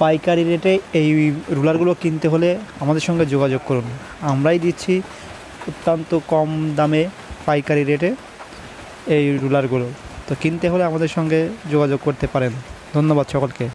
পাইকারি রেটে এই রুলারগুলো কিনতে হলে আমাদের সঙ্গে যোগাযোগ করুন। আমরাই দিচ্ছি অত্যন্ত কম দামে পাইকারি রেটে এই রুলারগুলো। তো কিনতে হলে আমাদের সঙ্গে যোগাযোগ করতে পারেন। ধন্যবাদ সকলকে।